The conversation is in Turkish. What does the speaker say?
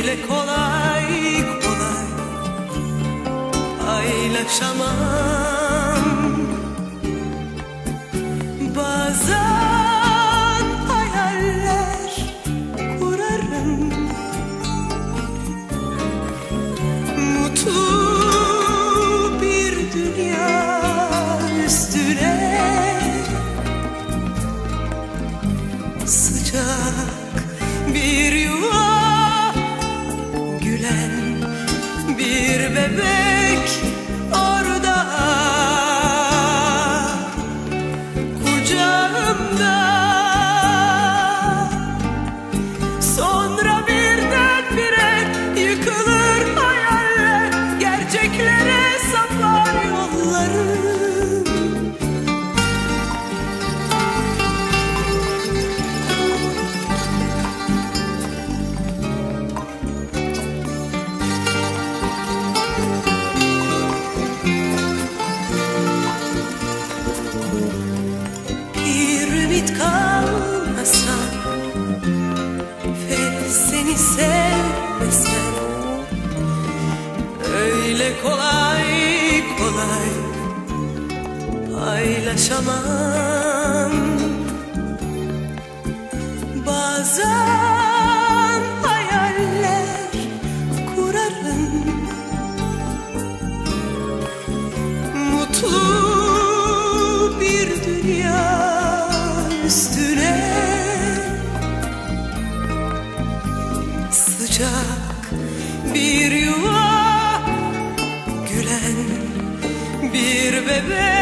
öyle kolay kolay. Paylaşamam. Bazen hayaller kurarım. Mutlu bir dünya üstüne Sıcak bir yuva. Bir bebek Öyle kolay kolay Paylaşamam. Bazen hayaller kurarım. Mutlu bir dünya üstüne. Sıcak bir yuva bir bebek